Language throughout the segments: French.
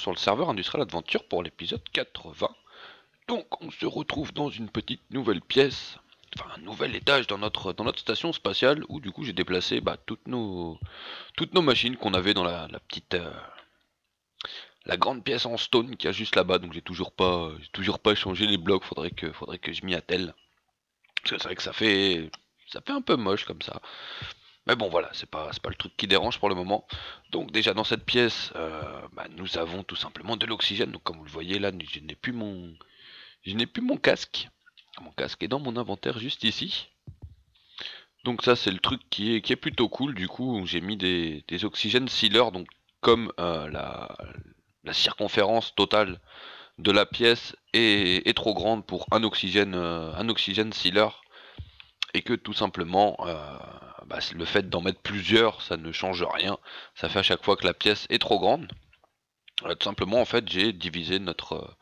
sur le serveur Industrial Adventure pour l'épisode 80. Donc on se retrouve dans une petite nouvelle pièce, enfin un nouvel étage dans notre, dans notre station spatiale où du coup j'ai déplacé bah, toutes, nos, toutes nos machines qu'on avait dans la, petite... Euh, la grande pièce en stone qui a juste là-bas, donc j'ai toujours pas toujours pas changé les blocs, faudrait que, faudrait que je m'y attelle. Parce que c'est vrai que ça fait, ça fait un peu moche comme ça. Mais bon voilà, c'est pas, pas le truc qui dérange pour le moment. Donc déjà dans cette pièce, euh, bah, nous avons tout simplement de l'oxygène. Donc comme vous le voyez là, je n'ai plus mon. Je n'ai plus mon casque. Mon casque est dans mon inventaire juste ici. Donc ça c'est le truc qui est, plutôt cool. Du coup j'ai mis des, des oxygènes sealers. Donc comme euh, la, circonférence totale de la pièce est, est trop grande pour un oxygène, euh, un oxygène sealer et que tout simplement euh, bah, le fait d'en mettre plusieurs ça ne change rien. Ça fait à chaque fois que la pièce est trop grande. Tout simplement en fait j'ai divisé notre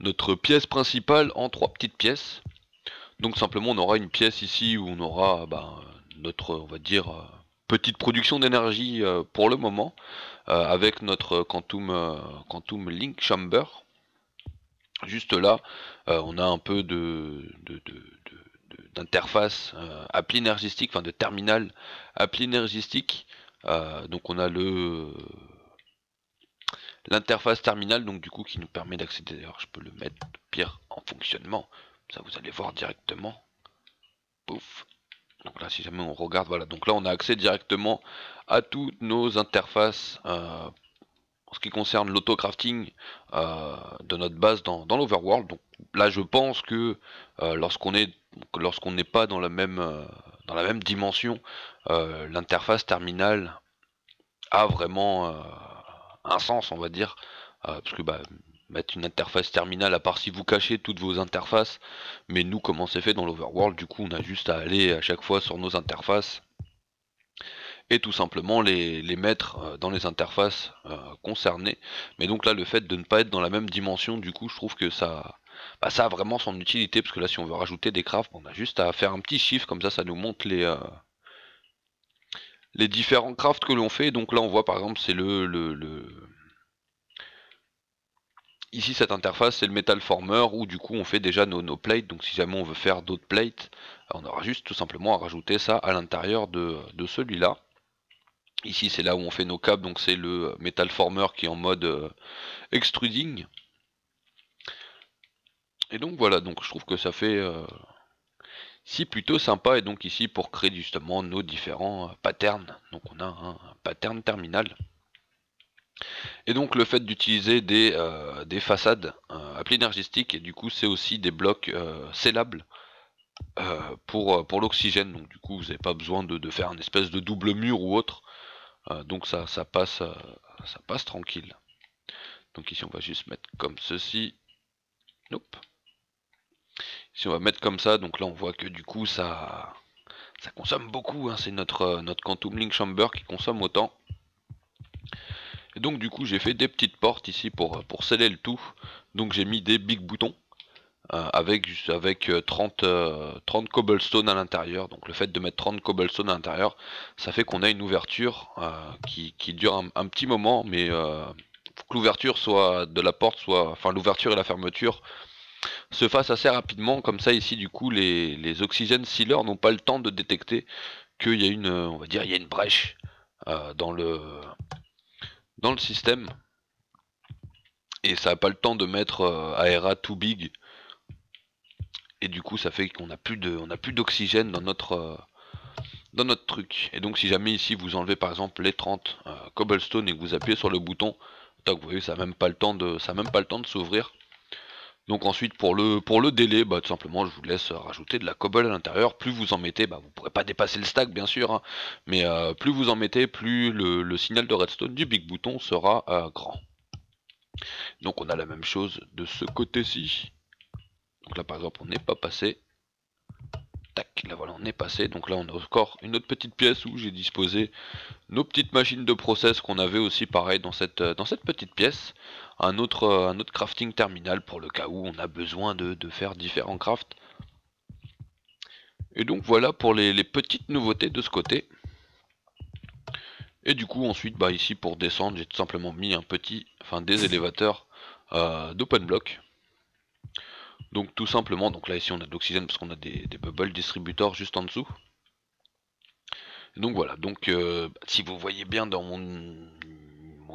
notre pièce principale en trois petites pièces. Donc simplement on aura une pièce ici où on aura bah, notre on va dire euh, petite production d'énergie euh, pour le moment avec notre Quantum, Quantum Link Chamber. Juste là on a un peu de, de d'interface euh, appli énergistique, enfin de terminal appli énergistique. Euh, donc on a le l'interface terminal donc du coup qui nous permet d'accéder d'ailleurs je peux le mettre pire en fonctionnement. Ça vous allez voir directement. Pouf. Donc là si jamais on regarde voilà. Donc là on a accès directement à toutes nos interfaces euh, en ce qui concerne l'autocrafting euh, de notre base dans, l'overworld. Donc là je pense que euh, lorsqu'on est lorsqu'on n'est pas dans la même euh, dans la même dimension, l'interface terminale a vraiment un sens on va dire. parce que bah, mettre une interface terminale, à part si vous cachez toutes vos interfaces, mais nous comment c'est fait dans l'overworld, du coup on a juste à aller à chaque fois sur nos interfaces et tout simplement les, mettre euh, dans les interfaces euh, concernées. Mais donc là, le fait de ne pas être dans la même dimension, du coup, je trouve que ça, bah, ça a vraiment son utilité, parce que là, si on veut rajouter des crafts, on a juste à faire un petit chiffre, comme ça, ça nous montre les, euh, les différents crafts que l'on fait. Donc là, on voit par exemple, c'est le, le, Ici, cette interface, c'est le Metal Former, où du coup, on fait déjà nos, nos plates. Donc si jamais on veut faire d'autres plates, on aura juste tout simplement à rajouter ça à l'intérieur de, de celui-là. Ici c'est là où on fait nos câbles, donc c'est le Metal Former qui est en mode euh, extruding. Et donc voilà, donc je trouve que ça fait euh, si plutôt sympa et donc ici pour créer justement nos différents euh, patterns. Donc on a un, pattern terminal. Et donc le fait d'utiliser des, des, façades appelées énergistiques et du coup c'est aussi des blocs scellables pour, pour l'oxygène. Donc du coup vous n'avez pas besoin de, de, faire un espèce de double mur ou autre. Euh, donc ça, passe, euh, ça passe tranquille. Donc ici on va juste mettre comme ceci. Nope. Ici on va mettre comme ça, donc là on voit que du coup ça, ça consomme beaucoup. Hein. C'est notre, euh, notre Quantum Link Chamber qui consomme autant. Et donc du coup j'ai fait des petites portes ici pour, pour sceller le tout. Donc j'ai mis des big boutons. Euh, avec, avec 30, euh, 30 euh, cobblestone à l'intérieur. Donc le fait de mettre 30 cobblestone à l'intérieur, ça fait qu'on a une ouverture qui, dure un, petit moment, mais que l'ouverture soit de la porte, soit, enfin l'ouverture et la fermeture se fassent assez rapidement. Comme ça ici du coup les, les sealers n'ont pas le temps de détecter qu'il y a une, on va dire, il y a une brèche dans le dans le système et ça n'a pas le temps de mettre ARA too big et du coup ça fait qu'on a plus de on a plus d'oxygène dans notre euh, dans notre truc. Et donc si jamais ici vous enlevez par exemple les 30 euh, cobblestone et que vous appuyez sur le bouton vous voyez ça n'a même pas le temps de ça même pas le temps de s'ouvrir. Donc ensuite pour le pour le délai bah, tout simplement je vous laisse rajouter de la cobble à l'intérieur. Plus vous en mettez bah, vous pourrez pas dépasser le stack bien sûr hein, mais euh, plus vous en mettez plus le, signal de redstone du big bouton sera grand. Donc on a la même chose de ce côté-ci donc là par exemple on n'est pas passé. Tac, là voilà on est passé. Donc là on a encore une autre petite pièce où j'ai disposé nos petites machines de process qu'on avait aussi pareil dans cette, cette petite pièce. Un autre, un autre crafting terminal pour le cas où on a besoin de, faire différents crafts. Et donc voilà pour les, petites nouveautés de ce côté. Et du coup ensuite bah ici pour descendre j'ai tout simplement mis un petit, enfin des élévateurs euh, d'open block. Donc tout simplement, donc là ici on a de l'oxygène parce qu'on a des, bubble distributeurs juste en dessous. donc voilà, donc euh, si vous voyez bien dans mon,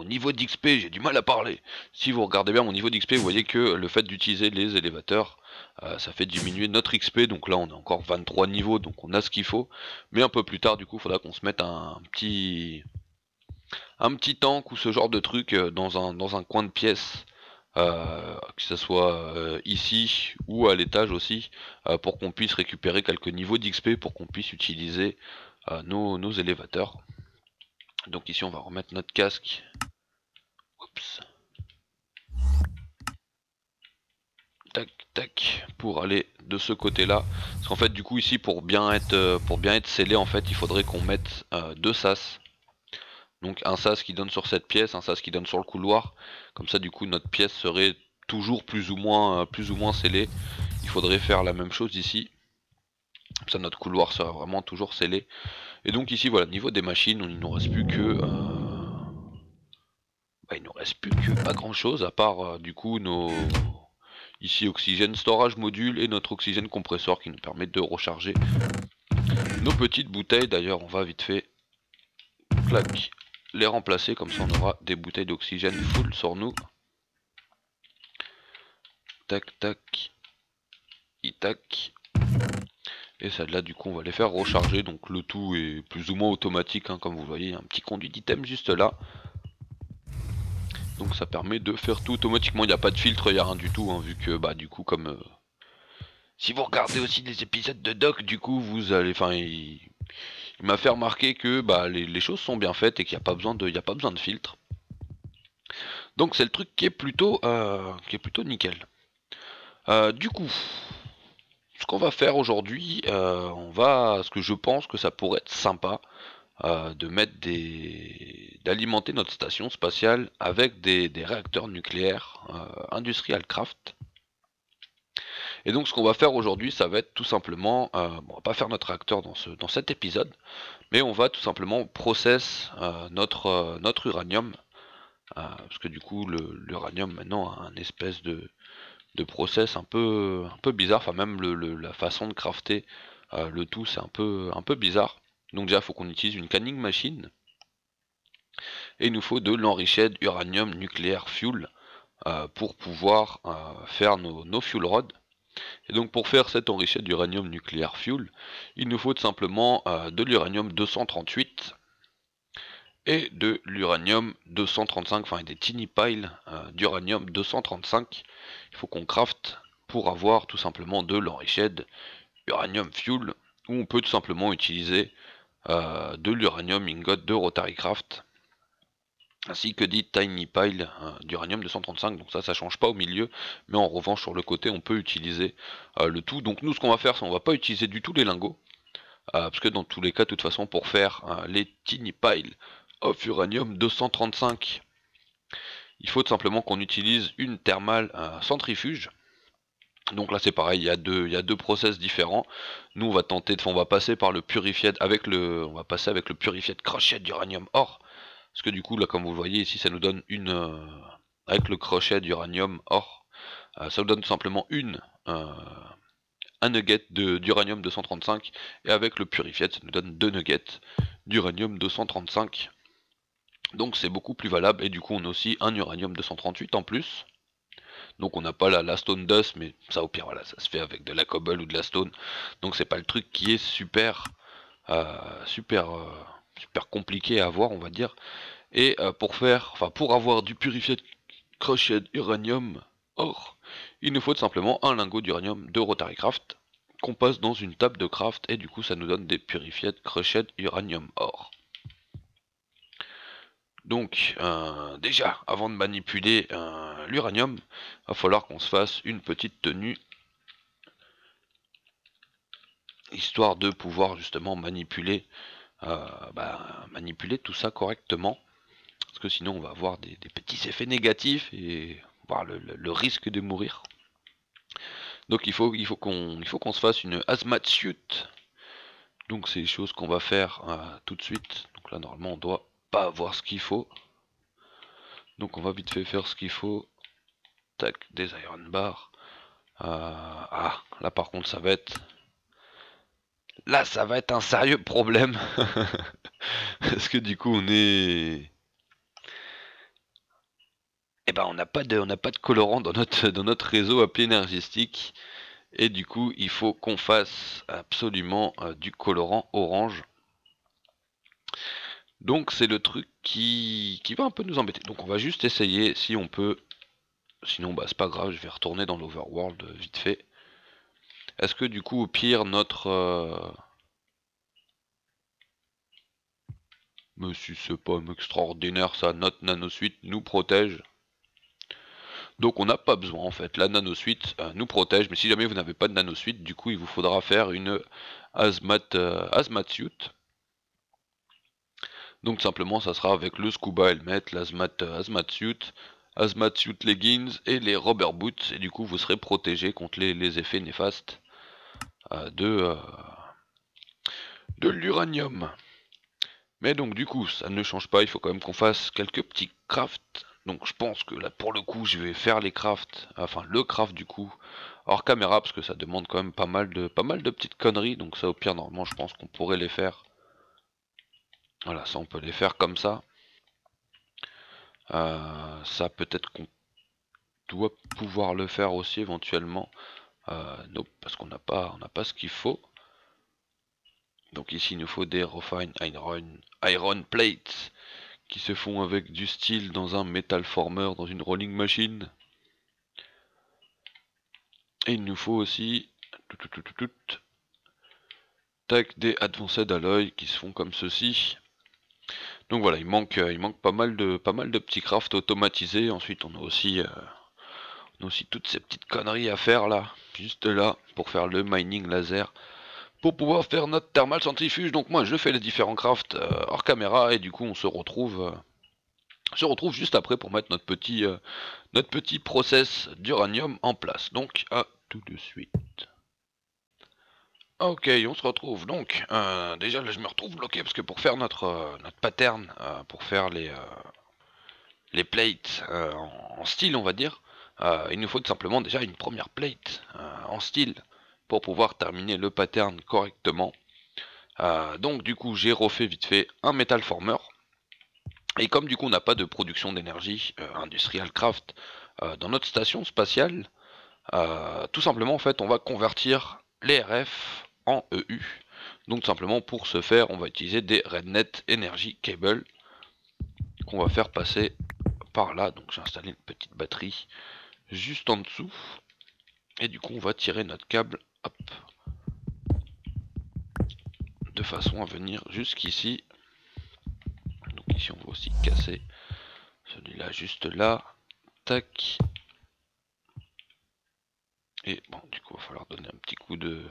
niveau d'XP, j'ai du mal à parler. Si vous regardez bien mon niveau d'XP, vous voyez que le fait d'utiliser les élévateurs, euh, ça fait diminuer notre XP. Donc là on a encore 23 niveaux, donc on a ce qu'il faut. Mais un peu plus tard du coup, il faudra qu'on se mette un, petit un petit tank ou ce genre de truc dans un, dans un coin de pièce euh, que ce soit euh, ici ou à l'étage aussi, euh, pour qu'on puisse récupérer quelques niveaux d'XP, pour qu'on puisse utiliser nos, nos, élévateurs. Donc ici on va remettre notre casque. Tac, tac, pour aller de ce côté-là. Parce qu'en fait, du coup, ici, pour bien être, pour bien être scellé, en fait, il faudrait qu'on mette deux sas. Donc un sas qui donne sur cette pièce, un sas qui donne sur le couloir. Comme ça du coup notre pièce serait toujours plus ou moins euh, plus ou moins scellée. Il faudrait faire la même chose ici. Comme ça notre couloir sera vraiment toujours scellé. Et donc ici voilà, niveau des machines, il nous reste plus que. Euh, bah, il nous reste plus que pas grand chose à part euh, du coup nos. Ici oxygène storage module et notre oxygène compresseur qui nous permet de recharger nos petites bouteilles. D'ailleurs on va vite fait clac les remplacer, comme ça on aura des bouteilles d'oxygène full sur nous. Tac, tac, tac. Et celle-là, du coup, on va les faire recharger. Donc le tout est plus ou moins automatique, hein, comme vous voyez. Un petit conduit d'item juste là. Donc ça permet de faire tout automatiquement. Il n'y a pas de filtre, il n'y a rien du tout, hein, vu que, bah, du coup, comme... Euh, si vous regardez aussi des épisodes de Doc, du coup, vous allez... Enfin, m'a fait remarquer que bah, les, choses sont bien faites et qu'il n'y a, pas besoin de, a pas besoin de filtre. Donc c'est le truc qui est plutôt, euh, nickel. Euh, du coup, ce qu'on va faire aujourd'hui, euh, on ce que je pense que ça pourrait être sympa, d'alimenter notre station spatiale avec des réacteurs nucléaires industrial craft. Et donc ce qu'on va faire aujourd'hui, ça va être tout simplement, euh, on va pas faire notre réacteur dans, ce, dans cet épisode, mais on va tout simplement process euh, notre, euh, notre uranium, parce que du coup l'uranium maintenant a un espèce de, de process un peu, un peu bizarre, enfin même le, la façon de crafter le tout c'est un peu, un peu bizarre. Donc déjà il faut qu'on utilise une canning machine, et il nous faut de l'enrichid uranium nucléaire fuel pour pouvoir faire nos, nos fuel rods. Et donc pour faire cette enrichie d'uranium nucléaire fuel, il nous faut simplement euh, de l'uranium 238 et de l'uranium 235, enfin des tiny piles euh, d'uranium 235. Il faut qu'on craft pour avoir tout simplement de l'enrichid uranium fuel, où on peut tout simplement utiliser euh, de l'uranium ingot de Rotary Craft ainsi que dit Tiny Pile d'uranium 235, donc ça ça change pas au milieu, mais en revanche sur le côté on peut utiliser euh, le tout. Donc nous ce qu'on va faire c'est on va pas utiliser du tout les lingots, euh, parce que dans tous les cas de toute façon pour faire euh, les Tiny Pile of uranium 235, il faut tout simplement qu'on utilise une thermale centrifuge. Donc là c'est pareil, il y a deux, il y a deux process différents. Nous on va tenter de, on va passer par le purified avec le, on va passer avec le crochet d'uranium or parce que du coup, là, comme vous le voyez ici, ça nous donne une, euh, avec le crochet d'uranium or, euh, ça nous donne tout simplement une, euh, un nugget d'uranium 235, et avec le purified, ça nous donne deux nuggets d'uranium 235. Donc c'est beaucoup plus valable, et du coup on a aussi un uranium 238 en plus. Donc on n'a pas la, stone dust, mais ça au pire, voilà, ça se fait avec de la cobble ou de la stone. Donc c'est pas le truc qui est super, super super compliqué à avoir, on va dire. Et euh, pour faire, enfin pour avoir du purifié crochet uranium or, il nous faut simplement un lingot d'uranium de Rotary Craft qu'on passe dans une table de craft et du coup ça nous donne des purifiés crochet uranium or. Donc euh, déjà, avant de manipuler euh, l'uranium, va falloir qu'on se fasse une petite tenue histoire de pouvoir justement manipuler bah, manipuler tout ça correctement. Parce que sinon on va avoir des, petits effets négatifs et voir le, risque de mourir. Donc il faut il faut qu'on se fasse une hazmat suit. Donc c'est des choses qu'on va faire euh, tout de suite. Donc là normalement on doit pas avoir ce qu'il faut. Donc on va vite fait faire ce qu'il faut. Tac, des iron bars. Euh, ah, là par contre ça va être... Là ça va être un sérieux problème. Parce que du coup on est... Eh ben on n'a pas de, on pas de colorant dans notre, dans notre réseau énergistique. Et du coup il faut qu'on fasse absolument euh, du colorant orange. Donc c'est le truc qui, qui va un peu nous embêter. Donc on va juste essayer si on peut Sinon, bah, c'est pas grave, je vais retourner dans l'overworld euh, vite fait. Est-ce que du coup, au pire, notre... Euh... Mais si c'est pas extraordinaire ça, notre nanosuite nous protège. Donc on n'a pas besoin en fait, la nanosuite euh, nous protège, mais si jamais vous n'avez pas de nanosuite, du coup il vous faudra faire une hazmat, euh, suit. Donc simplement ça sera avec le scuba helmet, l'azmat hazmat suit, hazmat suit leggings et les rubber boots et du coup vous serez protégé contre les, effets néfastes euh, de, euh, de l'uranium. Mais donc du coup ça ne change pas, il faut quand même qu'on fasse quelques petits crafts. Donc je pense que là pour le coup je vais faire les crafts, enfin le craft du coup hors caméra parce que ça demande quand même pas mal de pas mal de petites conneries. Donc ça au pire normalement je pense qu'on pourrait les faire. Voilà ça on peut les faire comme ça. Euh, ça peut-être qu'on doit pouvoir le faire aussi éventuellement. Euh, non, parce qu'on n'a pas, on pas ce qu'il faut. Donc ici il nous faut des refine iron, iron plates qui se font avec du steel dans un metal former, dans une rolling machine. Et il nous faut aussi tac, des advanced alloys qui se font comme ceci. Donc voilà, il manque, euh, il manque pas mal de, pas mal de petits crafts automatisés. Ensuite, on a aussi, euh, aussi toutes ces petites conneries à faire là, juste là, pour faire le mining laser, pour pouvoir faire notre thermal centrifuge. Donc moi, je fais les différents crafts euh, hors caméra et du coup, on se retrouve, se retrouve juste après pour mettre notre petit, notre petit process d'uranium en place. Donc à tout de suite. Ok, on se retrouve. Donc, euh, déjà là je me retrouve bloqué parce que pour faire notre, euh, notre pattern, euh, pour faire les, les plates en, style, on va dire, il nous faut tout simplement déjà une première plate en style pour pouvoir terminer le pattern correctement. donc du coup j'ai refait vite fait un metal former. Et comme du coup on n'a pas de production d'énergie industrial craft dans notre station spatiale, tout simplement en fait on va convertir les RF en EU. Donc simplement pour ce faire, on va utiliser des RedNet Energy Cable qu'on va faire passer par là. Donc j'ai installé une petite batterie juste en dessous. Et du coup on va tirer notre câble hop, de façon à venir jusqu'ici. Donc ici on va aussi casser celui-là juste là. Tac. Et bon du coup il va falloir donner un petit coup de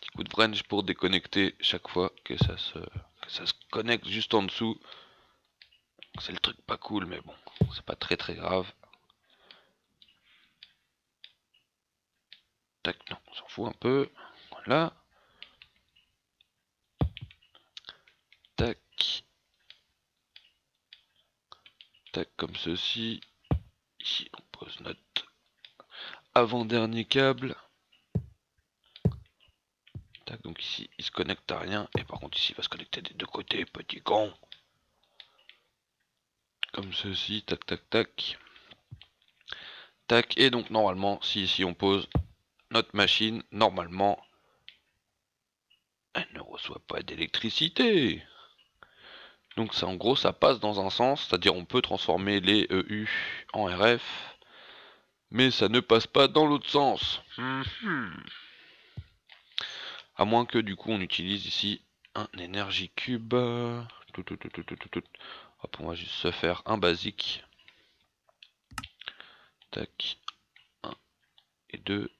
Petit coup de wrench pour déconnecter chaque fois que ça se, ça se connecte juste en dessous. C'est le truc pas cool, mais bon, c'est pas très très grave. Tac, non, on s'en fout un peu. Voilà. Tac. Tac, comme ceci. Ici, on pose notre avant-dernier câble donc ici, il se connecte à rien. Et par contre, ici, il va se connecter des deux côtés, petit con. Comme ceci, tac, tac, tac. Tac, et donc normalement, si ici on pose notre machine, normalement, elle ne reçoit pas d'électricité. Donc ça, en gros, ça passe dans un sens, c'est-à-dire on peut transformer les EU en RF, mais ça ne passe pas dans l'autre sens. Mhm. À moins que du coup on utilise ici un énergie cube. Tout, tout, tout, Hop, on va juste se faire un basique. Tac. 1 et 2.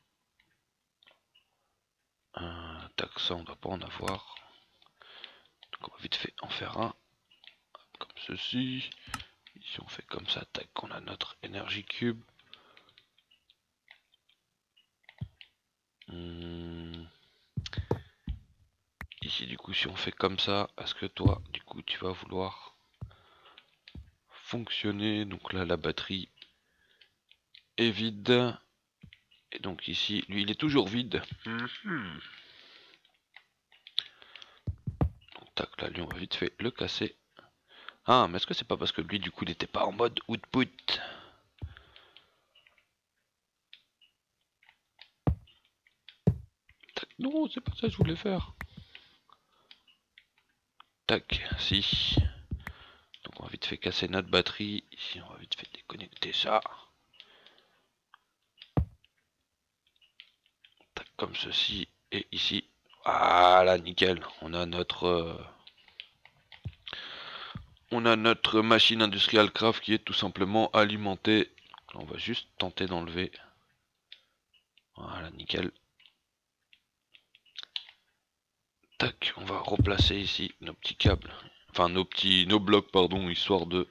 Tac, ça on doit pas en avoir. On va vite fait en faire un. Comme ceci. Ici on fait comme ça, tac, on a notre énergie cube. Hmm. Ici du coup si on fait comme ça, est-ce que toi du coup tu vas vouloir fonctionner? Donc là, la batterie est vide. Et donc ici, lui, il est toujours vide. Mhm. Donc tac, là, lui, on va vite fait le casser. Ah, mais est-ce que c'est pas parce que lui, du coup, il n'était pas en mode output? Non, c'est pas ça que je voulais faire. Tac, si. Donc on va vite fait casser notre batterie. Ici, on va vite fait déconnecter ça. Tac, comme ceci. Et ici, voilà, nickel. On a notre... Euh, on a notre machine industrielle craft qui est tout simplement alimentée. On va juste tenter d'enlever. Voilà, nickel. Tac, on va replacer ici nos petits câbles, enfin nos petits, nos blocs pardon, histoire de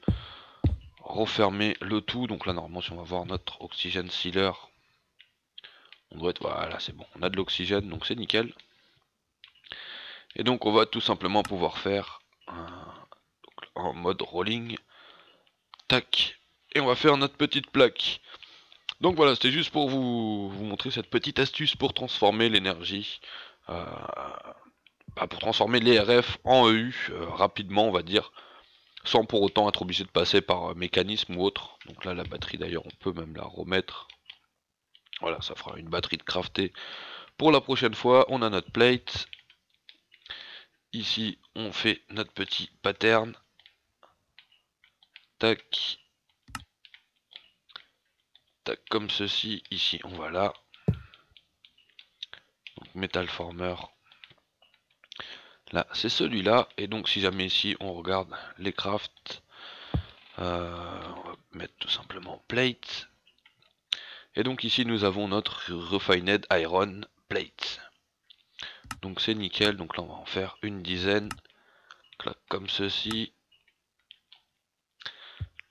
refermer le tout. Donc là normalement si on va voir notre oxygène sealer, on doit être, voilà c'est bon, on a de l'oxygène donc c'est nickel. Et donc on va tout simplement pouvoir faire un, en mode rolling, tac, et on va faire notre petite plaque. Donc voilà, c'était juste pour vous, montrer cette petite astuce pour transformer l'énergie euh, bah, pour transformer les RF en EU euh, rapidement, on va dire, sans pour autant être obligé de passer par euh, mécanisme ou autre. Donc là, la batterie d'ailleurs, on peut même la remettre. Voilà, ça fera une batterie de crafté. Pour la prochaine fois, on a notre plate. Ici, on fait notre petit pattern. Tac. Tac, comme ceci. Ici, on va là. Donc, Metal Former, Là, c'est celui-là. Et donc, si jamais ici, on regarde les crafts, euh, on va mettre tout simplement plate. Et donc ici, nous avons notre refined iron plate. Donc c'est nickel. Donc là, on va en faire une dizaine. comme ceci.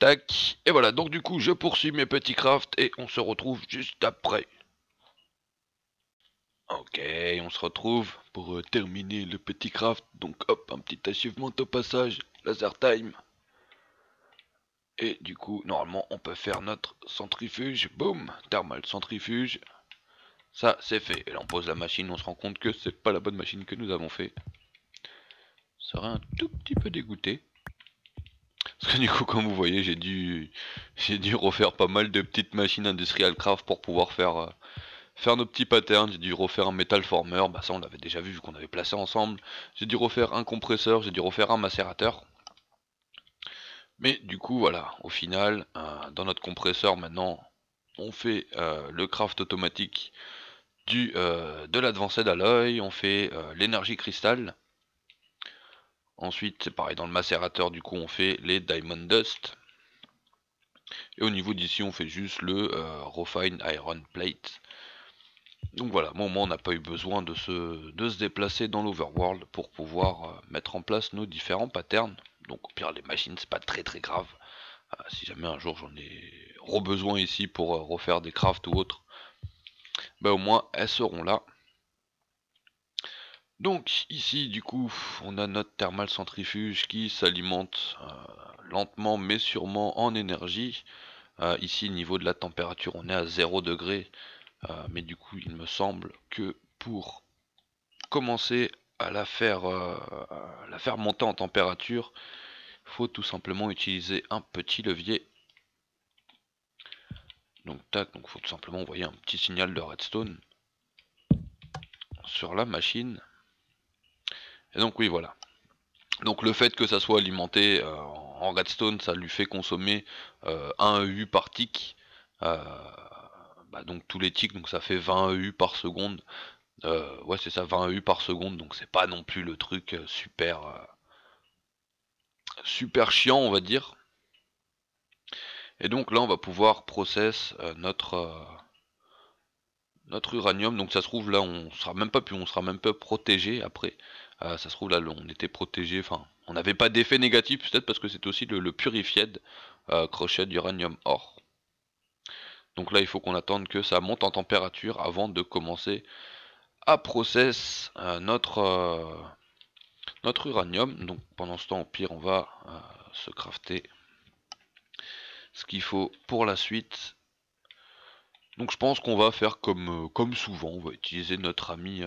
Tac. Et voilà. Donc du coup, je poursuis mes petits crafts et on se retrouve juste après. Ok, on se retrouve pour euh, terminer le petit craft. Donc hop, un petit achievement au passage, laser time. Et du coup, normalement, on peut faire notre centrifuge. Boum, thermal centrifuge. Ça, c'est fait. Et là, on pose la machine, on se rend compte que c'est pas la bonne machine que nous avons fait. Ça serait un tout petit peu dégoûté. Parce que du coup, comme vous voyez, j'ai dû, j'ai dû refaire pas mal de petites machines industrielles craft pour pouvoir faire... Euh, faire nos petits patterns, j'ai dû refaire un metal former, bah ça on l'avait déjà vu vu qu'on avait placé ensemble, j'ai dû refaire un compresseur, j'ai dû refaire un macérateur. Mais du coup voilà, au final, euh, dans notre compresseur maintenant, on fait euh, le craft automatique euh, de l'advanced alloy, on fait l'énergie cristal. Ensuite c'est pareil dans le macérateur du coup on fait les diamond dust. Et au niveau d'ici on fait juste le refine iron plate. Donc voilà, moi on n'a pas eu besoin de se, déplacer dans l'overworld pour pouvoir mettre en place nos différents patterns. Donc au pire les machines c'est pas très très grave. Euh, si jamais un jour j'en ai re-besoin ici pour euh, refaire des crafts ou autre, bah au moins elles seront là. Donc ici du coup on a notre thermal centrifuge qui s'alimente lentement mais sûrement en énergie. ici niveau de la température on est à 0 degré. Euh, mais du coup, il me semble que pour commencer à la faire, euh, monter en température, il faut tout simplement utiliser un petit levier. Donc tac, donc faut tout simplement envoyer un petit signal de redstone sur la machine. Et donc oui voilà. Donc le fait que ça soit alimenté euh, en redstone, ça lui fait consommer 1 EU par tick. Bah, donc tous les ticks, donc ça fait 20 EU par seconde. Euh, ouais, c'est ça, 20 EU par seconde, donc c'est pas non plus le truc euh, super euh, super chiant, on va dire. Et donc là, on va pouvoir process notre notre uranium. Donc ça se trouve là, on sera même pas plus, on sera même pas protégé après. ça se trouve là, on était protégé. Enfin, on n'avait pas d'effet négatif, peut-être parce que c'est aussi le, le purified crochet d'uranium or. Donc là, il faut qu'on attende que ça monte en température avant de commencer à process euh, notre, euh, notre uranium. Donc pendant ce temps, au pire, on va euh, se crafter ce qu'il faut pour la suite. Donc je pense qu'on va faire comme, comme souvent, on va utiliser notre ami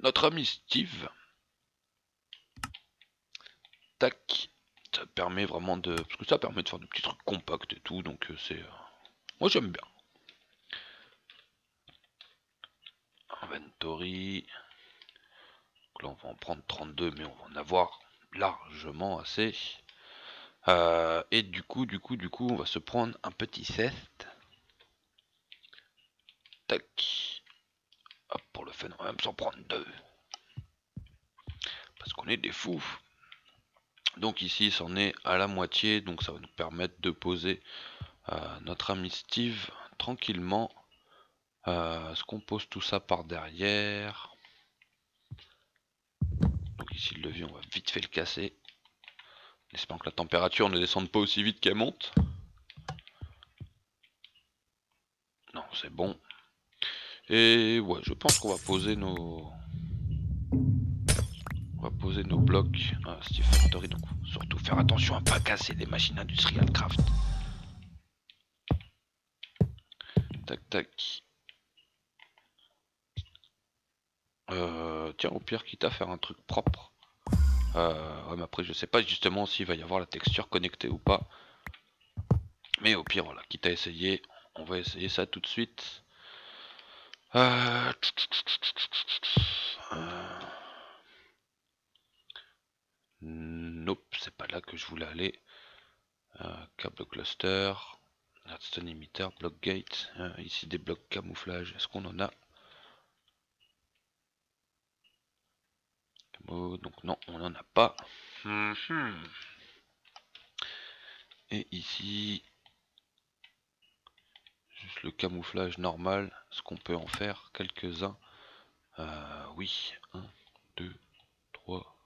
notre ami Steve. Tac. Ça permet vraiment de. Parce que ça permet de faire des petits trucs compacts et tout, donc c'est. Moi j'aime bien. Inventory. Donc là on va en prendre 32, mais on va en avoir largement assez. Euh, et du coup, du coup, du coup, on va se prendre un petit cest. Tac. Hop, pour le fun, on va même s'en prendre deux. Parce qu'on est des fous. Donc ici, c'en est à la moitié, donc ça va nous permettre de poser euh, notre ami Steve tranquillement. Euh, Est-ce qu'on pose tout ça par derrière? Donc ici, le levier, on va vite fait le casser. Espérons que la température ne descende pas aussi vite qu'elle monte. Non, c'est bon. Et ouais, je pense qu'on va poser nos poser nos blocs à Steve Factory. Donc surtout faire attention à pas casser des machines industrielles craft. Tac tac. Euh, tiens au pire quitte à faire un truc propre. Euh, mais après je sais pas justement s'il va y avoir la texture connectée ou pas. Mais au pire voilà, quitte à essayer, on va essayer ça tout de suite. Euh... Nope, c'est pas là que je voulais aller. Câble cluster, redstone emitter, block gate. Ici des blocs camouflage. Est-ce qu'on en a? Donc non, on n'en a pas. Mhm. Et ici, juste le camouflage normal. Est-ce qu'on peut en faire quelques-uns euh, Oui. 1, 2, 3,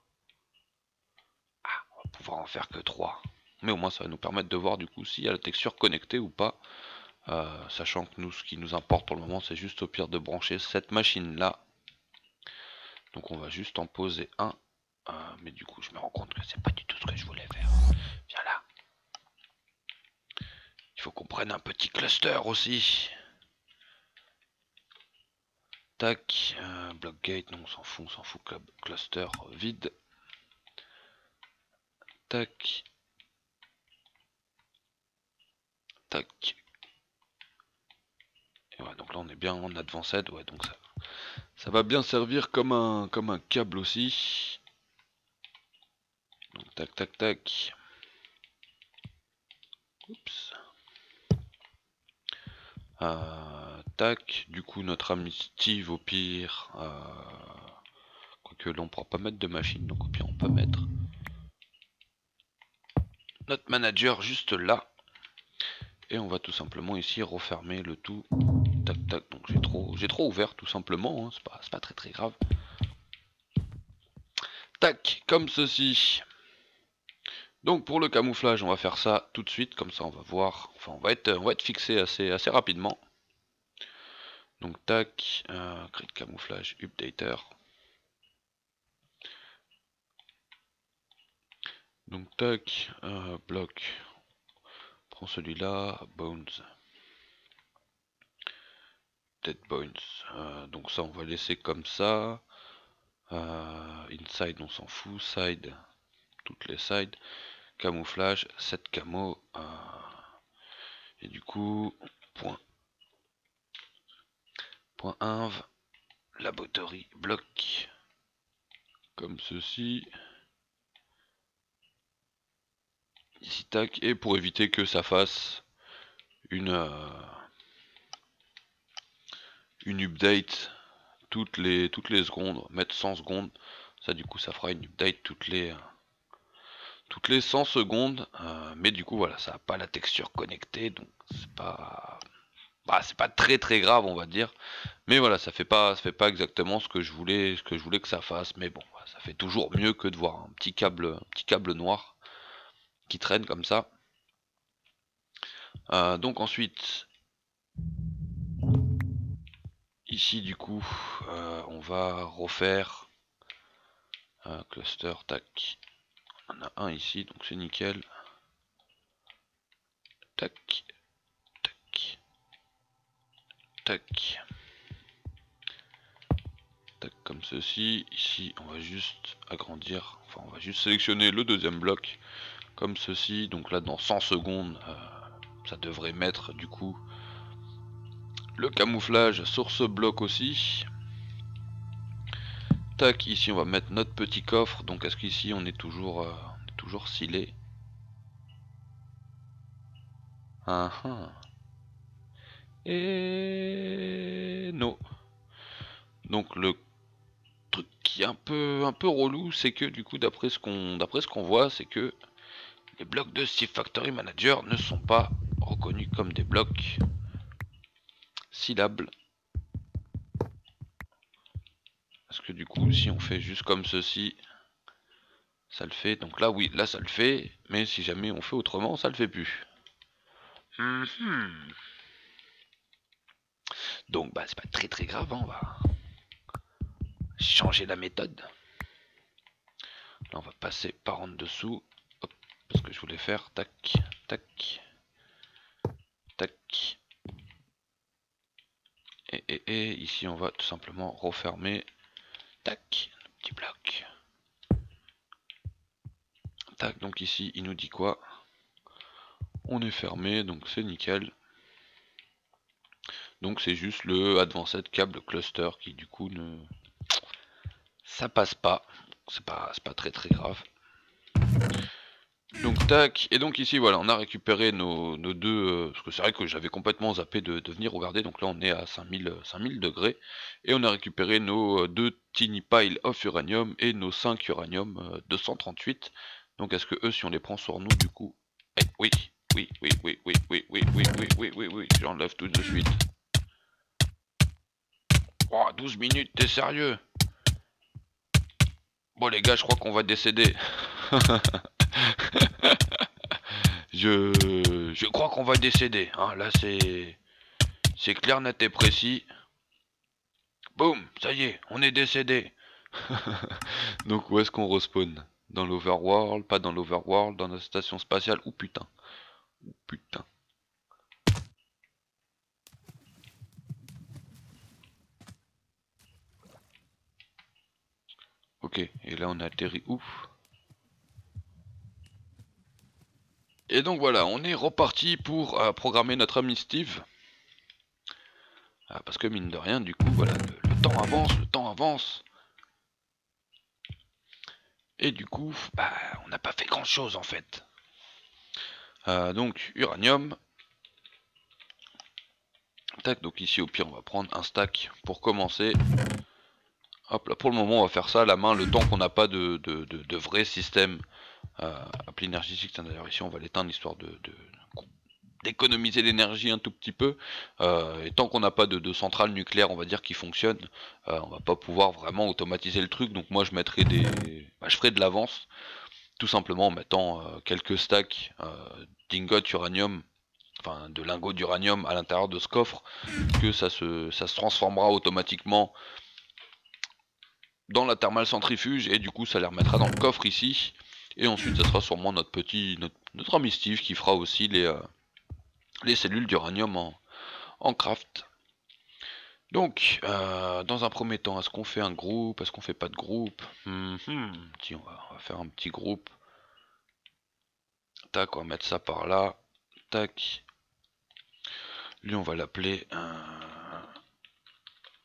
pouvoir en faire que 3. Mais au moins ça va nous permettre de voir du coup s'il y a la texture connectée ou pas. Euh, sachant que nous ce qui nous importe pour le moment c'est juste au pire de brancher cette machine là. Donc on va juste en poser un. Euh, mais du coup je me rends compte que c'est pas du tout ce que je voulais faire. Viens là. Il faut qu'on prenne un petit cluster aussi. Tac, euh, block gate, non on s'en fout, on s'en fout, cluster vide. Tac. Tac. Et ouais, donc là on est bien en advanced, ouais, donc ça, ça va bien servir comme un, comme un câble aussi. Donc tac, tac, tac. Oups. Euh, tac, du coup notre ami Steve au pire, euh, quoique là on pourra pas mettre de machine, donc au pire on peut mettre notre manager juste là. Et on va tout simplement ici refermer le tout. Tac tac, donc j'ai trop j'ai trop ouvert tout simplement, hein. c'est pas, pas très très grave. Tac, comme ceci. Donc pour le camouflage, on va faire ça tout de suite, comme ça on va voir, enfin on va être, on va être fixé assez, assez rapidement. Donc tac, euh, de camouflage, updater. Donc tac, euh, bloc. Celui-là, bones. Dead bones. Euh, donc ça on va laisser comme ça. Euh, inside on s'en fout. Side, toutes les sides. Camouflage, 7 camo. et du coup, point. Point inv. Laboratory bloc. Comme ceci. Ici, tac, et pour éviter que ça fasse une, euh, une update toutes les, toutes les secondes, mettre 100 secondes, ça du coup ça fera une update toutes les, toutes les 100 secondes, euh, mais du coup voilà, ça n'a pas la texture connectée, donc c'est pas... Bah, c'est pas très très grave on va dire. Mais voilà ça fait pas ça fait pas exactement ce que je voulais ce que je voulais que ça fasse mais bon ça fait toujours mieux que de voir un petit câble un petit câble noir qui traînent comme ça. Euh, donc ensuite, ici du coup, euh, on va refaire un cluster, tac. On a un ici, donc c'est nickel. Tac, tac, tac. Tac comme ceci. Ici, on va juste agrandir, enfin on va juste sélectionner le deuxième bloc comme ceci. Donc là, dans 100 secondes, euh, ça devrait mettre du coup le camouflage sur ce bloc aussi. Tac, ici on va mettre notre petit coffre. Donc est-ce qu'ici on est toujours, euh, toujours scellé? Ah. Et non. Donc le truc qui est un peu un peu relou, c'est que du coup d'après ce qu'on d'après ce qu'on voit, c'est que les blocs de Steve Factory Manager ne sont pas reconnus comme des blocs syllables. Parce que du coup, si on fait juste comme ceci, ça le fait. Donc là, oui, là, ça le fait. Mais si jamais on fait autrement, ça le fait plus. Mhm. Donc, bah, c'est pas très très grave. Hein, on va changer la méthode. Là, on va passer par en dessous. Parce que je voulais faire tac, tac, tac. Et, ici, on va tout simplement refermer. Tac, petit bloc. Tac, donc ici, il nous dit quoi? On est fermé, donc c'est nickel. Donc c'est juste le Advanced Cable Cluster qui du coup ne... Ça passe pas. C'est pas, pas très très grave. Donc tac, et donc ici voilà, on a récupéré nos, deux, euh, parce que c'est vrai que j'avais complètement zappé de, venir regarder, donc là on est à 5000, 5000 degrés, et on a récupéré nos euh, deux tiny piles of uranium et nos 5 uranium 238, euh, donc est-ce que eux si on les prend sur nous du coup, eh, oui, oui, oui, oui, oui, oui, oui, oui, oui, oui, oui, oui, j'enlève tout de suite. Oh, 12 minutes, t'es sérieux Bon les gars, je crois qu'on va décéder. je, crois qu'on va décéder. Hein. Là, c'est, c'est clair, net et précis. Boum, ça y est, on est décédé. Donc où est-ce qu'on respawn? Dans l'overworld, pas dans l'overworld, dans la station spatiale? Ou putain. Ou putain. Ok, et là on a atterri ouf. Et donc voilà, on est reparti pour euh, programmer notre ami Steve. Ah, parce que mine de rien, du coup, voilà, le, temps avance, le temps avance. Et du coup, bah, on n'a pas fait grand chose en fait. Euh, donc, uranium. Tac, donc ici au pire, on va prendre un stack pour commencer. Hop là, pour le moment, on va faire ça à la main, le temps qu'on n'a pas de, de vrai système euh, appli énergétique. D'ailleurs, ici, on va l'éteindre histoire de, d'économiser l'énergie un tout petit peu. Euh, et tant qu'on n'a pas de, centrale nucléaire, on va dire, qui fonctionne, euh, on va pas pouvoir vraiment automatiser le truc. Donc moi, je mettrai des, bah, je ferai de l'avance, tout simplement en mettant quelques stacks d'ingots uranium, enfin de lingots d'uranium à l'intérieur de ce coffre, que ça se, ça se transformera automatiquement dans la thermale centrifuge et du coup ça les remettra dans le coffre ici et ensuite, ça sera sûrement notre petit, notre, ami Steve qui fera aussi les, euh, les cellules d'uranium en, craft. Donc, euh, dans un premier temps, est-ce qu'on fait un groupe? Est-ce qu'on fait pas de groupe? Hmm. Tiens, on va, faire un petit groupe. Tac, on va mettre ça par là. Tac. Lui, on va l'appeler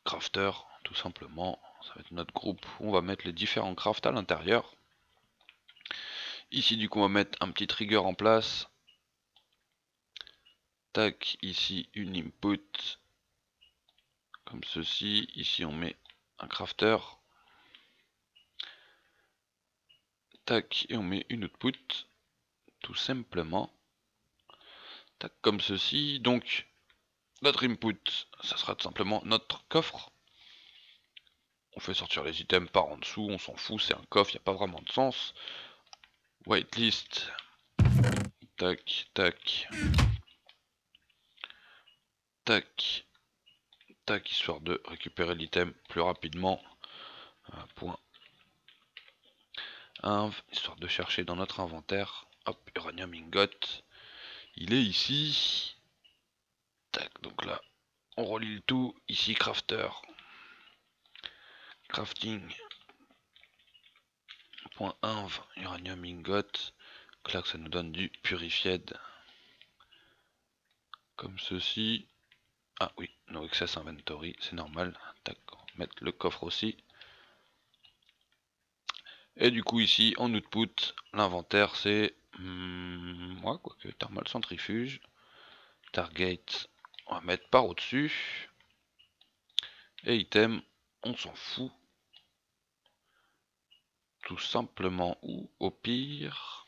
crafter, tout simplement. Ça va être notre groupe. On va mettre les différents crafts à l'intérieur. Ici, du coup, on va mettre un petit trigger en place. Tac, ici, une input. Comme ceci. Ici, on met un crafter. Tac, et on met une output. Tout simplement. Tac, comme ceci. Donc, notre input, ça sera tout simplement notre coffre. On fait sortir les items par en dessous, on s'en fout, c'est un coffre, il n'y a pas vraiment de sens. Whitelist. Tac, tac. Tac. Tac, histoire de récupérer l'item plus rapidement. Un point. 1, histoire de chercher dans notre inventaire. Hop, uranium ingot. Il est ici. Tac, donc là, On relie le tout. Ici, crafter. Crafting. Point inv, uranium ingot. Clac, ça nous donne du purified. Comme ceci. Ah oui, no excess inventory, c'est normal. Tac, mettre le coffre aussi. Et du coup ici en output, l'inventaire c'est hmm, quoi quoique thermal centrifuge, target, on va mettre par au-dessus. Et item, on s'en fout. Tout simplement ou au pire.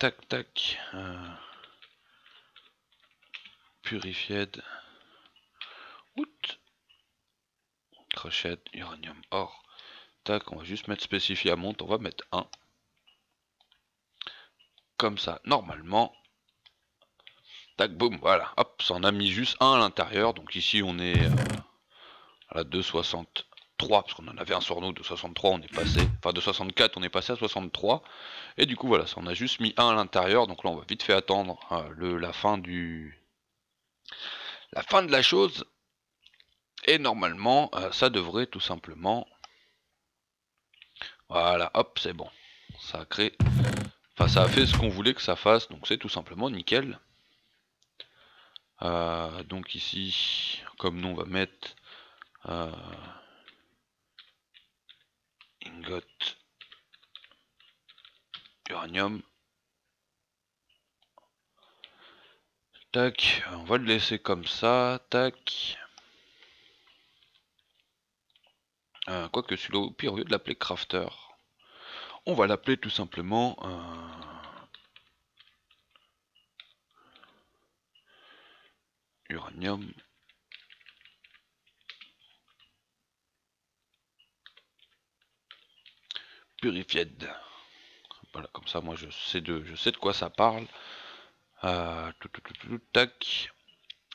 Tac tac. Euh, purified. Out. Crochet, uranium, or. Tac, on va juste mettre spécifié à monte, on va mettre 1. Comme ça, normalement. Tac, boum, voilà. Hop, ça en a mis juste un à l'intérieur. Donc ici, on est euh, à la 263, parce qu'on en avait un sur nous, de 63, on est passé. Enfin, de 64, on est passé à 63. Et du coup, voilà, on a juste mis un à l'intérieur. Donc là, on va vite fait attendre euh, le, la fin du, la fin de la chose. Et normalement, euh, ça devrait tout simplement... Voilà, hop, c'est bon. Ça a créé... Enfin, ça a fait ce qu'on voulait que ça fasse, donc c'est tout simplement nickel. Euh, donc ici, comme nous, on va mettre... Euh, ingot uranium Tac, on va le laisser comme ça, tac. Euh, quoique celui-là, au pire, lieu de l'appeler crafter, on va l'appeler tout simplement... Euh, uranium. Purified. Voilà, comme ça, moi, je sais de, je sais de quoi ça parle. Euh, tac.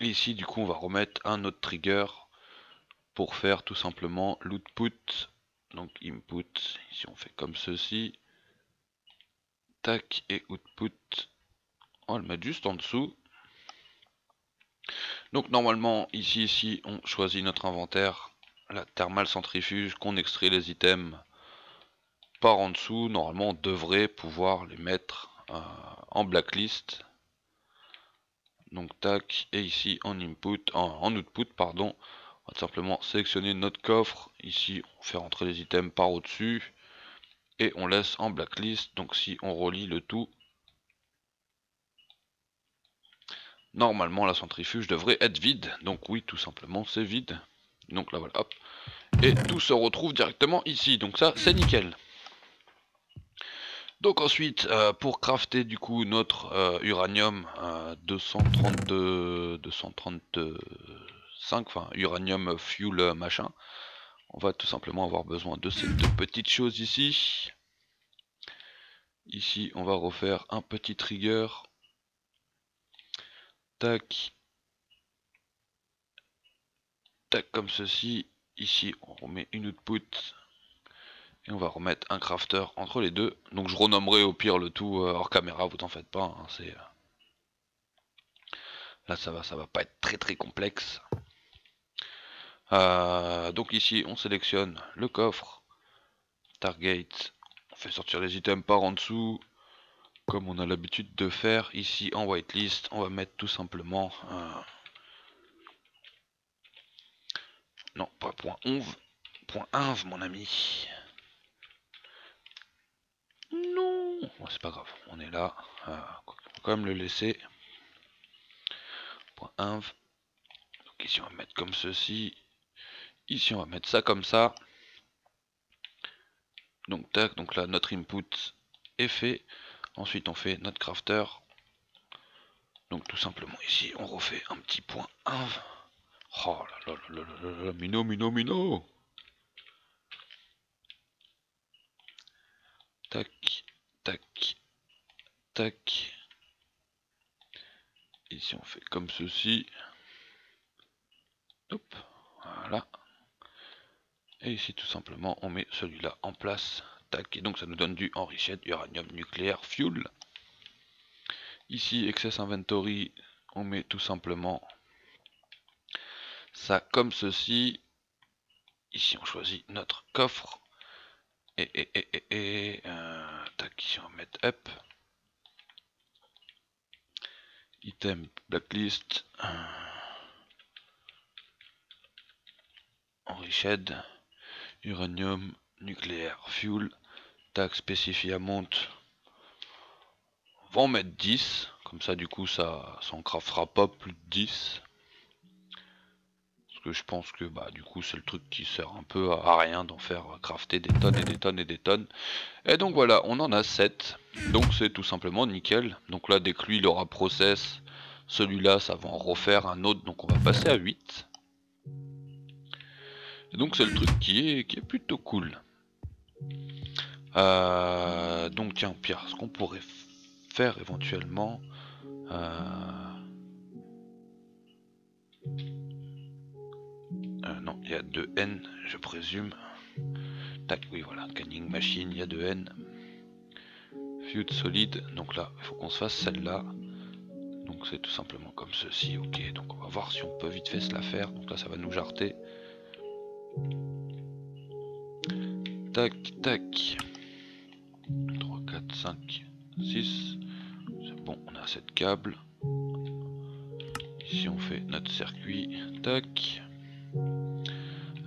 ici, du coup, on va remettre un autre trigger pour faire tout simplement l'output. Donc input, ici on fait comme ceci. Tac et output. On va le mettre juste en dessous. Donc normalement ici ici on choisit notre inventaire, la thermale centrifuge qu'on extrait les items par en dessous. Normalement on devrait pouvoir les mettre euh, en blacklist. Donc tac, et ici en input, en, output, pardon, on va simplement sélectionner notre coffre, ici on fait rentrer les items par au-dessus, et on laisse en blacklist, donc si on relie le tout, normalement la centrifuge devrait être vide, donc oui tout simplement c'est vide, donc là voilà, hop, et tout se retrouve directement ici, donc ça c'est nickel. Donc ensuite, euh, pour crafter du coup notre euh, uranium 232, 235, enfin uranium fuel machin, on va tout simplement avoir besoin de ces deux petites choses ici. Ici, on va refaire un petit trigger. Tac. Tac comme ceci. Ici, on remet une output on va remettre un crafter entre les deux. Donc je renommerai au pire le tout euh, hors caméra, vous t'en faites pas. Hein, euh, Là ça va, ça va pas être très très complexe. Euh, donc ici on sélectionne le coffre, target, on fait sortir les items par en dessous, comme on a l'habitude de faire. Ici en whitelist, on va mettre tout simplement... Non, pas point 11, point 1 mon ami. C'est pas grave, on est là. Euh, on va quand même le laisser. Point inv. Donc ici on va mettre comme ceci. Ici on va mettre ça comme ça. Donc tac, donc là notre input est fait. Ensuite on fait notre crafter. Donc tout simplement ici on refait un petit point inv. Oh là là là là là là, mino mino mino Tac, tac, tac. Ici on fait comme ceci? Hop, voilà. Et ici tout simplement on met celui-là en place. Tac, et donc ça nous donne du enrichette uranium nucléaire fuel. Ici excess inventory, on met tout simplement ça comme ceci. Ici, on choisit notre coffre. Et, et, et, et, et euh, tac, on va mettre up. Item, blacklist. Enriched. Uranium, nucléaire, fuel. Tac, spécifié amount. On va en mettre 10. Comme ça, du coup, ça, ça en craftera pas plus de 10 que je pense que bah du coup c'est le truc qui sert un peu à rien d'en faire crafter des tonnes et des tonnes et des tonnes. Et donc voilà, on en a 7. Donc c'est tout simplement nickel. Donc là dès que lui il aura process, celui-là ça va en refaire un autre, donc on va passer à 8. Et donc c'est le truc qui est, qui est plutôt cool. Euh, donc tiens Pierre, ce qu'on pourrait faire éventuellement... Euh, il y a deux N, je présume. Tac, oui, voilà, canning machine, il y a deux N. Feud solide, donc là, il faut qu'on se fasse celle-là. Donc c'est tout simplement comme ceci, ok. Donc on va voir si on peut vite fait se la faire. Donc là, ça va nous jarter. Tac, tac. 3, 4, 5, 6. C'est bon, on a cette câble. Ici, on fait notre circuit. Tac.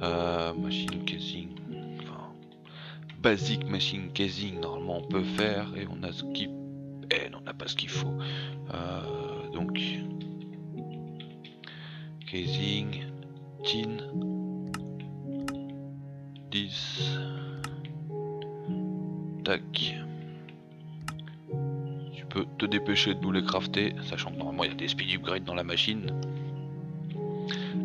Euh, machine casing. Basique machine casing, normalement on peut faire et on a ce qui. Eh, on n'a pas ce qu'il faut. Euh, donc. Casing. Tin. 10. Tac. Tu peux te dépêcher de nous les crafter, sachant que normalement il y a des speed upgrades dans la machine.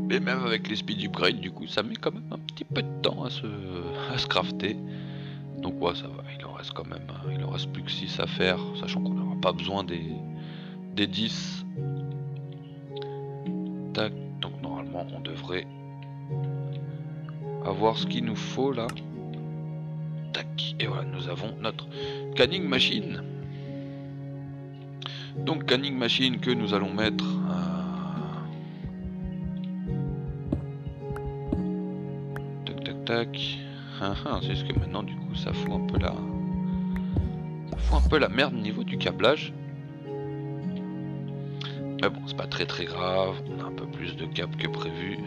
Mais même avec les speed upgrade, du coup, ça met quand même un petit peu de temps à se, à se crafter. Donc ouais, ça va, il en reste quand même, hein. il en reste plus que 6 à faire, sachant qu'on n'aura pas besoin des, des 10. Tac, donc normalement on devrait avoir ce qu'il nous faut là. Tac, et voilà, nous avons notre canning machine. Donc canning machine que nous allons mettre... Ah, ah, c'est ce que maintenant du coup ça fout un peu la. Fout un peu la merde au niveau du câblage. Mais bon, c'est pas très très grave. On a un peu plus de câbles que prévu.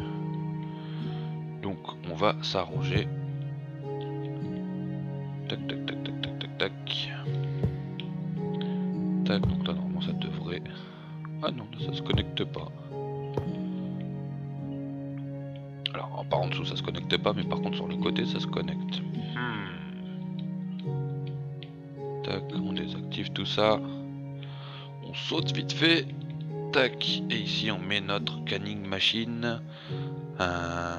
Donc on va s'arranger. On saute vite fait. Tac, et ici on met notre canning machine. Euh,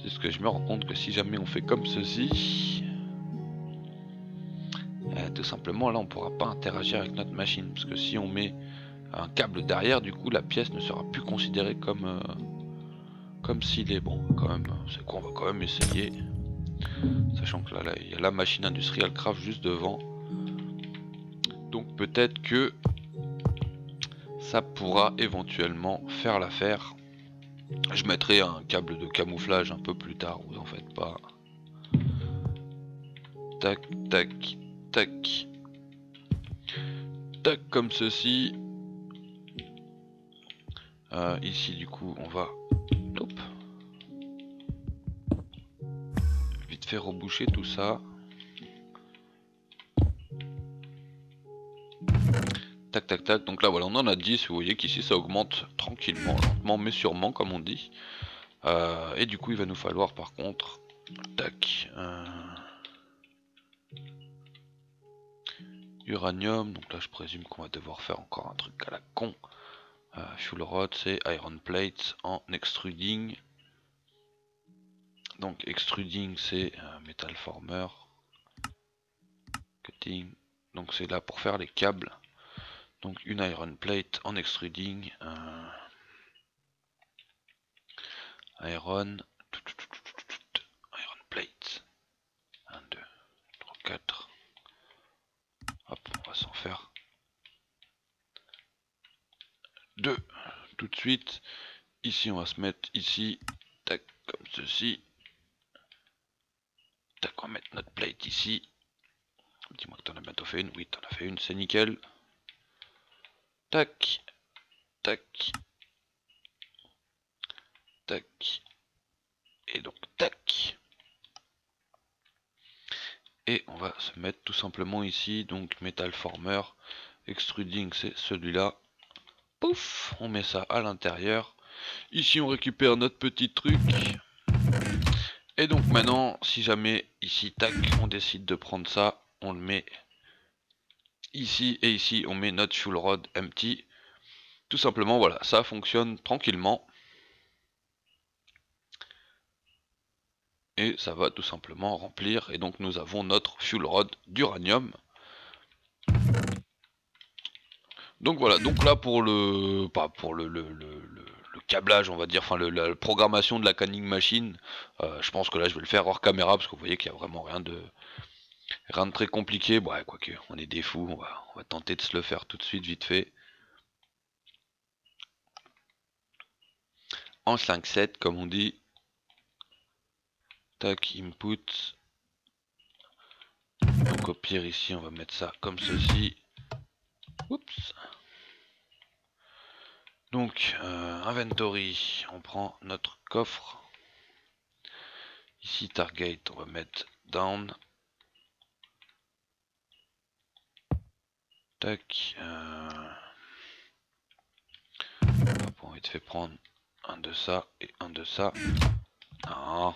c'est ce que je me rends compte que si jamais on fait comme ceci, euh, tout simplement là on pourra pas interagir avec notre machine. Parce que si on met un câble derrière, du coup la pièce ne sera plus considérée comme euh, comme s'il est bon. Quand même, c'est quoi On va quand même essayer, sachant que là, il y a la machine industrielle craft juste devant. Donc peut-être que ça pourra éventuellement faire l'affaire. Je mettrai un câble de camouflage un peu plus tard, vous en faites pas. Tac, tac, tac. Tac comme ceci. Euh, ici du coup on va reboucher tout ça. Tac tac tac. Donc là voilà on en a 10 vous voyez qu'ici ça augmente tranquillement lentement mais sûrement comme on dit. Euh, et du coup il va nous falloir par contre tac euh, uranium. Donc là je présume qu'on va devoir faire encore un truc à la con. Euh, fuel rod, c'est iron plate en extruding. Donc extruding, c'est euh, metal former. Cutting. Donc c'est là pour faire les câbles. Donc une iron plate en extruding. Euh, iron. Iron plate. 1, 2, 3, 4. Hop, on va s'en faire de suite. Ici, on va se mettre ici, tac, comme ceci. On va mettre notre plate ici. Dis-moi que t'en as bientôt fait une. Oui, t'en as fait une, c'est nickel. Tac, tac, tac, et donc tac. Et on va se mettre tout simplement ici, donc Metal Former, Extruding c'est celui-là. Pouf, on met ça à l'intérieur. Ici on récupère notre petit truc. Et donc maintenant, si jamais ici, tac, on décide de prendre ça, on le met ici et ici, on met notre fuel rod empty. Tout simplement, voilà, ça fonctionne tranquillement. Et ça va tout simplement remplir. Et donc nous avons notre fuel rod d'uranium. Donc voilà, donc là pour le pas pour le, le, câblage, on va dire, enfin la programmation de la canning machine, euh, je pense que là je vais le faire hors caméra parce que vous voyez qu'il n'y a vraiment rien de rien de très compliqué. Bon, ouais, quoique, on est des fous, on va, on tenter de se le faire tout de suite vite fait. En 5-7 comme on dit. Tac, input. Donc au pire ici on va mettre ça comme ceci. Donc, euh, inventory, on prend notre coffre. Ici, target, on va mettre down. Tac. Euh... on va fait prendre un de ça et un de ça. Ah.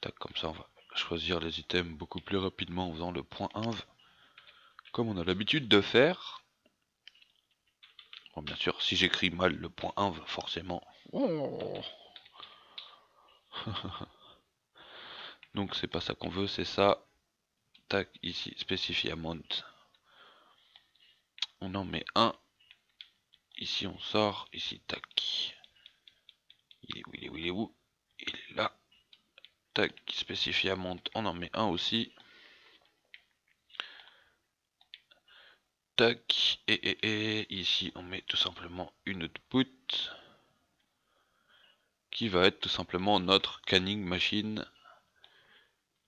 Tac, comme ça, on va choisir les items beaucoup plus rapidement en faisant le point inv. Comme on a l'habitude de faire. Bon, bien sûr, si j'écris mal le point 1, forcément. Oh. Donc c'est pas ça qu'on veut, c'est ça. Tac, ici, spécifier amount. On en met un. Ici on sort, ici tac. Il est où, il est où, il est où? Il est là. Tac, spécifier amount, on en met un aussi. Tac, et, ici on met tout simplement une output qui va être tout simplement notre canning machine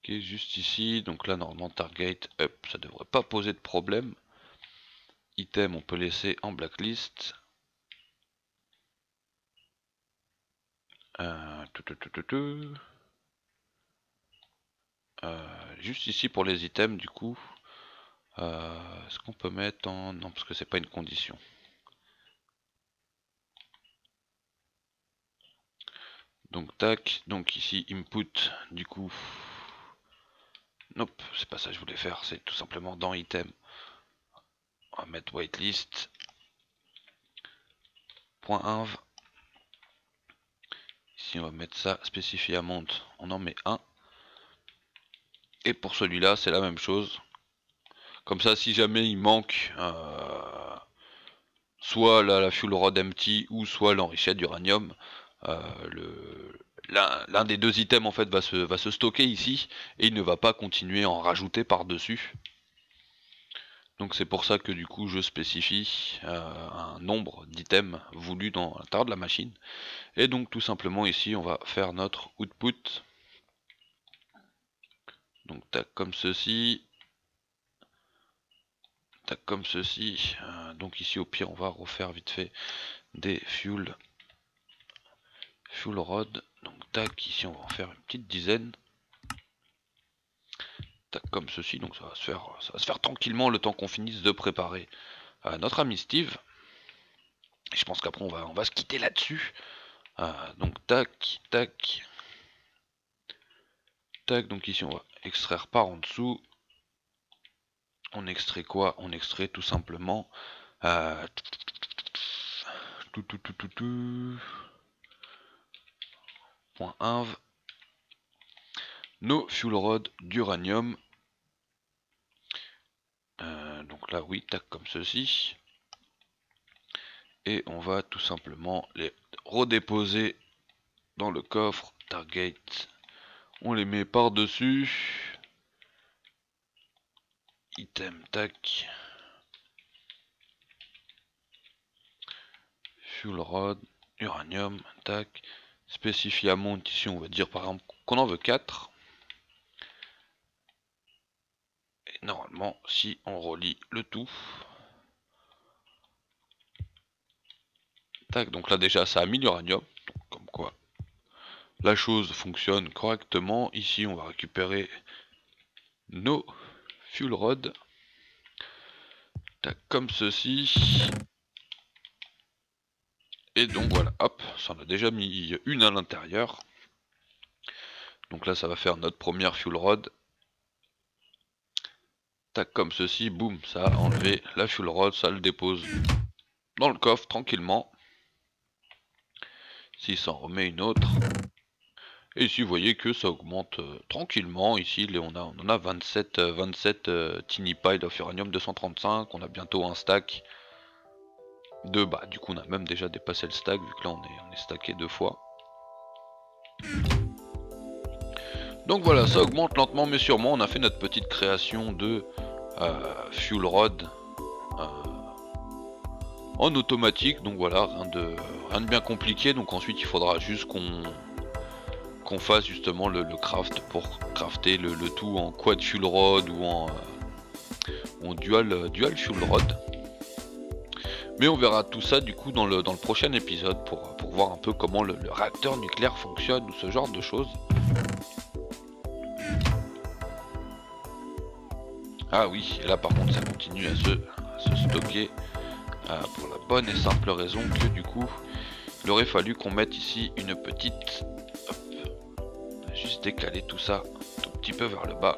qui est juste ici. Donc là normalement target up, ça devrait pas poser de problème. Item on peut laisser en blacklist. Euh, euh, juste ici pour les items du coup euh, est-ce qu'on peut mettre en... Non, parce que c'est pas une condition. Donc tac, donc ici input, du coup... Nope, c'est pas ça que je voulais faire, c'est tout simplement dans item. On va mettre whitelist. .inv. Ici on va mettre ça, spécifier amount, on en met un. Et pour celui-là, c'est la même chose. Comme ça, si jamais il manque euh, soit la, fuel rod empty ou soit l'enrichette d'uranium, euh, l'un des deux items en fait va se, stocker ici et il ne va pas continuer à en rajouter par-dessus. Donc c'est pour ça que du coup je spécifie euh, un nombre d'items voulus dans l'intérieur de la machine. Et donc tout simplement ici on va faire notre output. Donc tac comme ceci comme ceci. Euh, donc ici au pire on va refaire vite fait des fuel fuel rod. Donc tac, ici on va en faire une petite dizaine. Tac comme ceci, donc ça va se faire tranquillement le temps qu'on finisse de préparer euh, notre ami Steve. Et je pense qu'après on va on va se quitter là-dessus. Euh, donc tac, tac. Tac, donc ici on va extraire par en dessous on extrait quoi? On extrait tout simplement euh, tout, tout, tout, tout, point inv nos fuel rod d'uranium. Euh, donc là oui tac comme ceci. Et on va tout simplement les redéposer dans le coffre target on les met par dessus item tac fuel rod, uranium, tac, spécifié amount, ici on va dire par exemple qu'on en veut 4. Et normalement, si on relie le tout, tac, donc là déjà ça a mis l'uranium, comme quoi la chose fonctionne correctement. Ici on va récupérer nos fuel tac, comme ceci. Et donc voilà, hop, ça en a déjà mis une à l'intérieur. Donc là, ça va faire notre première fuel rod. Tac, comme ceci, boum, ça a enlevé la fuel rod, ça le dépose dans le coffre tranquillement. Ici, ça en remet une autre. Et ici, vous voyez que ça augmente euh, tranquillement. Ici, on, a, on en a 27, 27 euh, tiny pile of uranium 235. On a bientôt un stack 2, bah du coup on a même déjà dépassé le stack vu que là on est, on est stacké deux fois. Donc voilà, ça augmente lentement mais sûrement. On a fait notre petite création de euh, fuel rod euh, en automatique. Donc voilà, rien de, rien de bien compliqué. Donc ensuite il faudra juste qu'on qu'on fasse justement le, craft pour crafter le, tout en quad fuel rod ou en, euh, dual, dual fuel rod. Mais on verra tout ça du coup dans le, dans le prochain épisode pour, pour voir un peu comment le, réacteur nucléaire fonctionne ou ce genre de choses. Ah oui, et là par contre ça continue à se, stocker euh, pour la bonne et simple raison que du coup il aurait fallu qu'on mette ici une petite... Juste décaler tout ça un tout petit peu vers le bas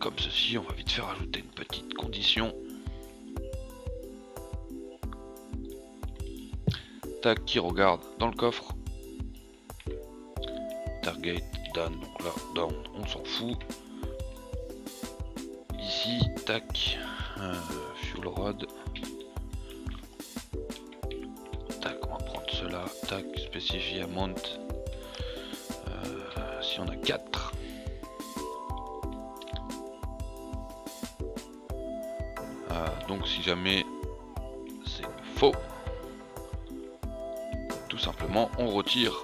comme ceci, on va vite faire ajouter une petite condition. Tac, qui regarde dans le coffre. Target done, donc là, down, on s'en fout. Ici, tac, euh, fuel rod. Cela, tac, spécifier amount. Euh, si on a 4 donc si jamais c'est faux, tout simplement on retire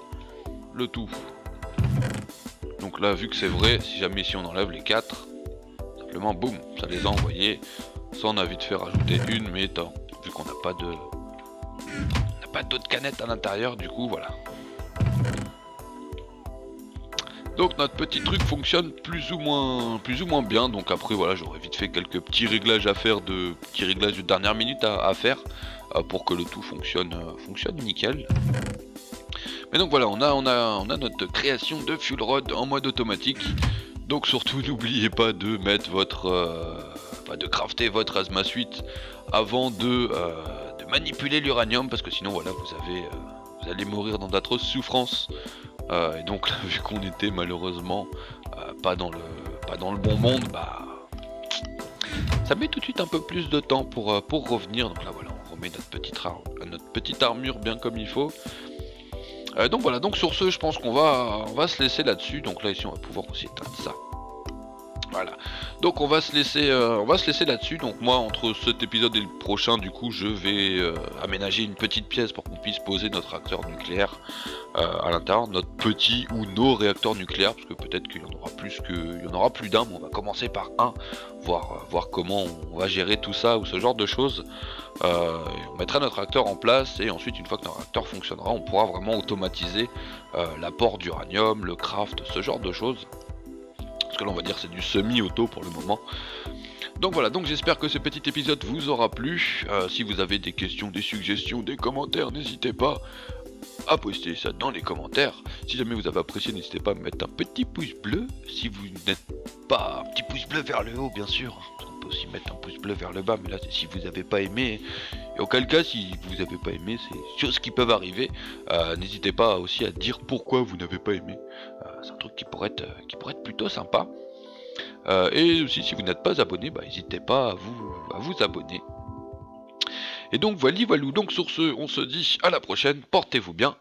le tout. Donc là vu que c'est vrai, si jamais ici on enlève les 4, simplement boum, ça les a envoyés. Ça on a vite fait rajouter une, mais étant, vu qu'on n'a pas de... Pas d'autres canettes à l'intérieur, du coup voilà. Donc notre petit truc fonctionne plus ou moins plus ou moins bien. Donc après voilà j'aurais vite fait quelques petits réglages à faire de petits réglages de dernière minute à, faire euh, pour que le tout fonctionne euh, fonctionne nickel. Mais donc voilà on a on a on a notre création de fuel rod en mode automatique. Donc surtout n'oubliez pas de mettre votre euh, de crafter votre asma suite avant de, manipuler l'uranium parce que sinon voilà vous avez vous allez mourir dans d'atroces souffrances euh, et donc là, vu qu'on était malheureusement euh, pas, dans le, pas dans le bon monde, bah ça met tout de suite un peu plus de temps pour, euh, pour revenir. Donc là voilà, on remet notre petite, notre petite armure bien comme il faut. donc voilà, donc sur ce, je pense qu'on va, on va se laisser là-dessus. Donc là ici, on va pouvoir aussi éteindre ça. Voilà. Donc on va se laisser, euh, on va se laisser là-dessus. Donc moi, entre cet épisode et le prochain, du coup, je vais euh, aménager une petite pièce pour qu'on puisse poser notre réacteur nucléaire euh, à l'intérieur, notre petit ou nos réacteurs nucléaires, parce que peut-être qu'il y en aura plus que, il y en aura plus d'un. Mais on va commencer par un, voir, voir comment on va gérer tout ça ou ce genre de choses. on mettra notre réacteur en place et ensuite, une fois que notre réacteur fonctionnera, on pourra vraiment automatiser l'apport d'uranium, le craft, ce genre de choses parce que là on va dire c'est du semi-auto pour le moment. Donc voilà, donc j'espère que ce petit épisode vous aura plu. Euh, si vous avez des questions, des suggestions, des commentaires, n'hésitez pas à poster ça dans les commentaires. Si jamais vous avez apprécié, n'hésitez pas à mettre un petit pouce bleu. Si vous n'êtes pas un petit pouce bleu vers le haut, bien sûr. On peut aussi mettre un pouce bleu vers le bas, mais là, si vous n'avez pas aimé. Et auquel cas, si vous n'avez pas aimé, c'est choses qui peuvent arriver. Euh, n'hésitez pas aussi à dire pourquoi vous n'avez pas aimé. Euh, c'est un truc qui pourrait être, être plutôt sympa. Euh, et aussi, si vous n'êtes pas abonné, bah, n'hésitez pas à vous, à vous abonner. Et donc voilà, voilà. Donc sur ce, on se dit à la prochaine. Portez-vous bien